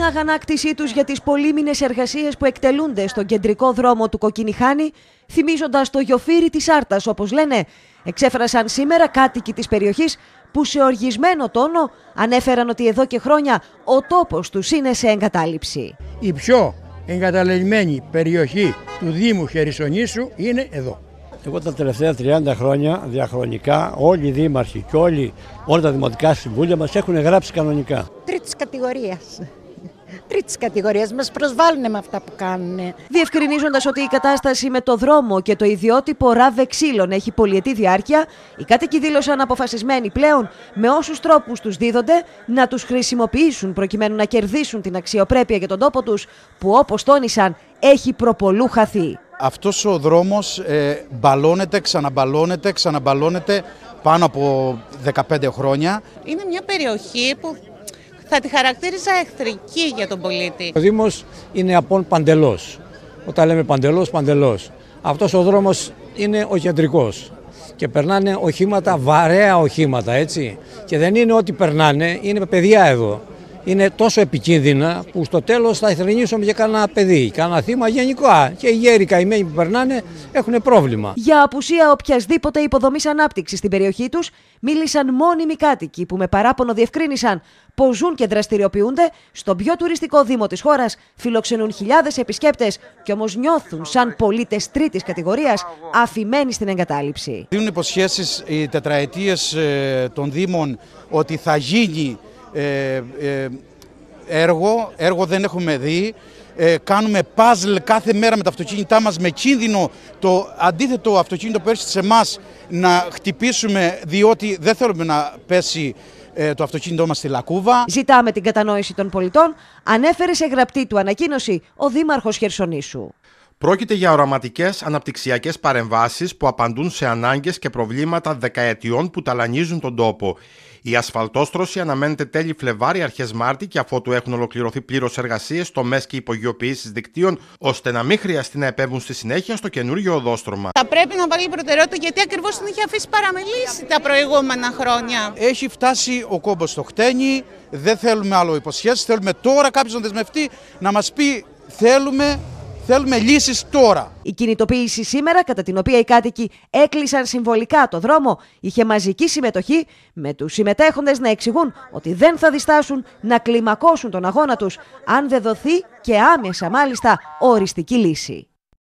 αγανάκτησή τους για τις πολύμηνες εργασίες που εκτελούνται στον κεντρικό δρόμο του Κοκκινιχάνη, θυμίζοντας το γιοφύρι της Άρτας, όπως λένε, εξέφρασαν σήμερα κάτοικοι της περιοχής που σε οργισμένο τόνο ανέφεραν ότι εδώ και χρόνια ο τόπος τους είναι σε εγκατάλειψη. Η πιο εγκαταλελειμμένη περιοχή του Δήμου Χερσονήσου είναι εδώ. Εγώ τα τελευταία 30 χρόνια διαχρονικά όλοι οι δήμαρχοι και όλοι, όλα τα δημοτικά συμβούλια μας έχουν γράψει κανονικά. Τρίτης κατηγορίας. Τρίτης κατηγορίας μας προσβάλλουν με αυτά που κάνουν. Διευκρινίζοντας ότι η κατάσταση με το δρόμο και το ιδιότυπο ράβε ξύλων έχει πολυετή διάρκεια, οι κάτοικοι δήλωσαν αποφασισμένοι πλέον με όσους τρόπους τους δίδονται να τους χρησιμοποιήσουν προκειμένου να κερδίσουν την αξιοπρέπεια για τον τόπο τους, που όπως τόνισαν έχει προπολού χαθεί. Αυτός ο δρόμος ε, μπαλώνεται, ξαναμπαλώνεται, ξαναμπαλώνεται πάνω από 15 χρόνια. Είναι μια περιοχή που θα τη χαρακτήριζα εχθρική για τον πολίτη. Ο Δήμος είναι απόν παντελώς. Όταν λέμε παντελώς, παντελώς. Αυτός ο δρόμος είναι ο κεντρικός και περνάνε οχήματα, βαρέα οχήματα, έτσι. Και δεν είναι ότι περνάνε, είναι παιδιά εδώ είναι τόσο επικίνδυνα που στο τέλος θα εθρενήσουμε για κανένα παιδί, κανένα θύμα γενικά. Και οι γέροι καημένοι που περνάνε έχουν πρόβλημα. Για απουσία οποιασδήποτε υποδομής ανάπτυξης στην περιοχή τους, μίλησαν μόνιμοι κάτοικοι που με παράπονο διευκρίνησαν πως ζουν και δραστηριοποιούνται στον πιο τουριστικό δήμο της χώρας, φιλοξενούν χιλιάδες επισκέπτες και όμως νιώθουν σαν πολίτες τρίτης κατηγορίας αφημένοι στην εγκατάλειψη. Δίνουν υποσχέσεις οι τετραετίες ε, των Δήμων ότι θα γίνει ε, ε, έργο, έργο δεν έχουμε δει. Ε, κάνουμε puzzle κάθε μέρα με τα αυτοκίνητά μας με κίνδυνο το αντίθετο αυτοκίνητο που έρχεται σε εμάς να χτυπήσουμε διότι δεν θέλουμε να πέσει ε, το αυτοκίνητό μας στη Λακούβα. Ζητάμε την κατανόηση των πολιτών, ανέφερε σε γραπτή του ανακοίνωση ο Δήμαρχος Χερσονήσου. Πρόκειται για οραματικές αναπτυξιακές παρεμβάσεις που απαντούν σε ανάγκες και προβλήματα δεκαετιών που ταλανίζουν τον τόπο. Η ασφαλτόστρωση αναμένεται τέλη Φλεβάρι, αρχές Μάρτη και αφότου έχουν ολοκληρωθεί πλήρως εργασίες, τομές και υπογειοποιήσει δικτύων, ώστε να μην χρειαστεί να επέμβουν στη συνέχεια στο καινούριο οδόστρωμα. Θα πρέπει να βάλει προτεραιότητα γιατί ακριβώς την είχε αφήσει παραμελήσει τα προηγούμενα χρόνια. Έχει φτάσει ο κόμπος στο χτένι, δεν θέλουμε άλλο υποσχέσεις. Θέλουμε τώρα κάποιος να δεσμευτεί να μας πει θέλουμε Θέλουμε λύσεις τώρα. Η κινητοποίηση σήμερα, κατά την οποία οι κάτοικοι έκλεισαν συμβολικά το δρόμο, είχε μαζική συμμετοχή, με τους συμμετέχοντες να εξηγούν ότι δεν θα διστάσουν να κλιμακώσουν τον αγώνα τους, αν δεν δοθεί και άμεσα μάλιστα οριστική λύση.